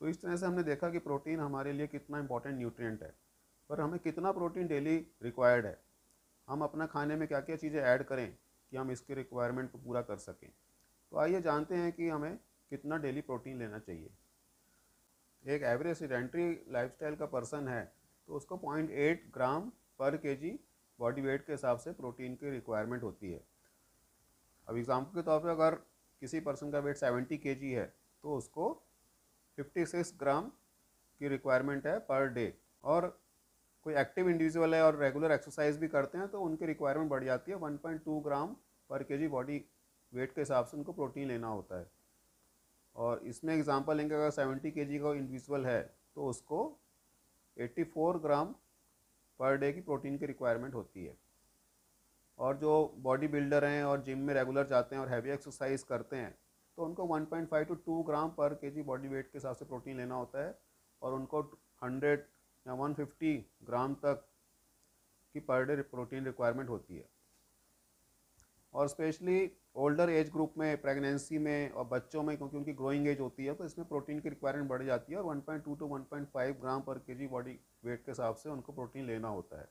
तो इस तरह से हमने देखा कि प्रोटीन हमारे लिए कितना इंपॉर्टेंट न्यूट्रिएंट है। पर हमें कितना प्रोटीन डेली रिक्वायर्ड है? हम अपना खाने में क्या क्या चीज़ें ऐड करें कि हम इसके रिक्वायरमेंट को पूरा कर सकें? तो आइए जानते हैं कि हमें कितना डेली प्रोटीन लेना चाहिए। एक एवरेज सीडेंट्री लाइफस्टाइल का पर्सन है तो उसको पॉइंट एट ग्राम पर केजी बॉडी वेट के हिसाब से प्रोटीन की रिक्वायरमेंट होती है। अब एग्ज़ाम्पल के तौर पे अगर किसी पर्सन का वेट सेवेंटी के है तो उसको फिफ्टी सिक्स ग्राम की रिक्वायरमेंट है पर डे और कोई एक्टिव इंडिविजुअल है और रेगुलर एक्सरसाइज भी करते हैं तो उनकी रिक्वायरमेंट बढ़ जाती है। 1.2 ग्राम पर केजी बॉडी वेट के हिसाब से उनको प्रोटीन लेना होता है। और इसमें एग्जांपल लेंगे, अगर 70 के का इंडिविजुअल है तो उसको 84 ग्राम पर डे की प्रोटीन की रिक्वायरमेंट होती है। और जो बॉडी बिल्डर हैं और जिम में रेगुलर जाते हैं और हैवी एक्सरसाइज करते हैं तो उनको 1.5 टू 2 ग्राम पर केजी बॉडी वेट के हिसाब से प्रोटीन लेना होता है और उनको 100 या 150 ग्राम तक की पर डे प्रोटीन रिक्वायरमेंट होती है। और स्पेशली ओल्डर एज ग्रुप में प्रेगनेंसी में और बच्चों में, क्योंकि उनकी ग्रोइंग एज होती है तो इसमें प्रोटीन की रिक्वायरमेंट बढ़ जाती है और 1.2 टू 1.5 ग्राम पर केजी बॉडी वेट के हिसाब से उनको प्रोटीन लेना होता है।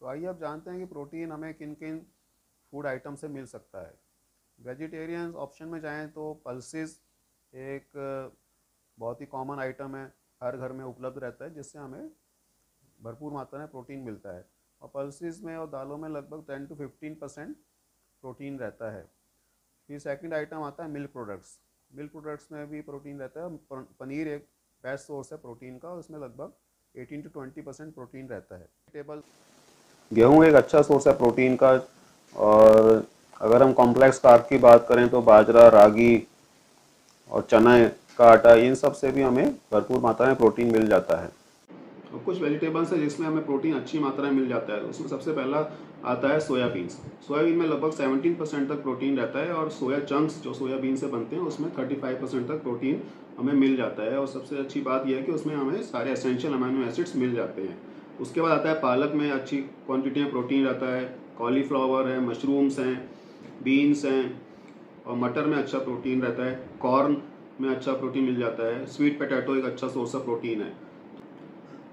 तो आइए आप जानते हैं कि प्रोटीन हमें किन किन फ़ूड आइटम से मिल सकता है। वेजिटेरियन ऑप्शन में जाएँ तो पल्सिस एक बहुत ही कॉमन आइटम है, हर घर में उपलब्ध रहता है, जिससे हमें भरपूर मात्रा में प्रोटीन मिलता है। और पल्सिस में और दालों में लगभग ten to fifteen percent protein रहता है। फिर सेकंड आइटम आता है मिल्क प्रोडक्ट्स मिल्क प्रोडक्ट्स में भी प्रोटीन रहता है पनीर एक बेस्ट सोर्स है प्रोटीन का उसमें लगभग 18 टू 20 परसेंट प्रोटीन रहता है। टेबल गेहूँ एक अच्छा सोर्स है प्रोटीन का, और अगर हम कॉम्प्लेक्स कार्ब की बात करें तो बाजरा, रागी और चना का आटा, इन सबसे भी हमें भरपूर मात्रा में प्रोटीन मिल जाता है। और कुछ वेजिटेबल्स है जिसमें हमें प्रोटीन अच्छी मात्रा में मिल जाता है। उसमें सबसे पहला आता है सोयाबीन सोयाबीन में लगभग 17 परसेंट तक प्रोटीन रहता है और सोया चंक्स जो सोयाबीन से बनते हैं, उसमें 35 परसेंट तक प्रोटीन हमें मिल जाता है। और सबसे अच्छी बात यह है कि उसमें हमें सारे एसेंशियल अमाइनो एसिड्स मिल जाते हैं। उसके बाद आता है पालक में अच्छी क्वान्टिटी में प्रोटीन रहता है। कॉलीफ्लावर है मशरूम्स हैं। बीन्स हैं और मटर में अच्छा प्रोटीन रहता है कॉर्न में अच्छा प्रोटीन मिल जाता है स्वीट पोटैटो एक अच्छा सोर्स ऑफ़ प्रोटीन है।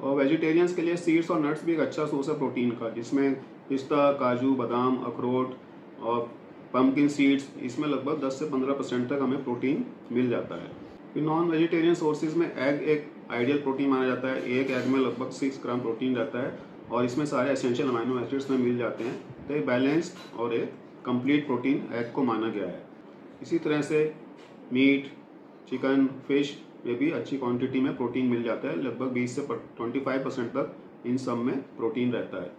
और वेजिटेरियंस के लिए सीड्स और नट्स भी एक अच्छा सोर्स है प्रोटीन का, जिसमें पिस्ता, काजू, बादाम, अखरोट और पम्पकिन सीड्स इसमें लगभग 10 से 15 परसेंट तक हमें प्रोटीन मिल जाता है। फिर नॉन वेजिटेरियन सोर्सेज में एग एक आइडियल प्रोटीन माना जाता है, एक एग में लगभग सिक्स ग्राम प्रोटीन रहता है और इसमें सारे एसेंशियल अमाइनो एसिड्स में मिल जाते हैं। तो एक बैलेंस्ड और एक कंप्लीट प्रोटीन एग को माना गया है। इसी तरह से मीट चिकन फ़िश में भी अच्छी क्वांटिटी में प्रोटीन मिल जाता है। लगभग 20 से 25 परसेंट तक इन सब में प्रोटीन रहता है।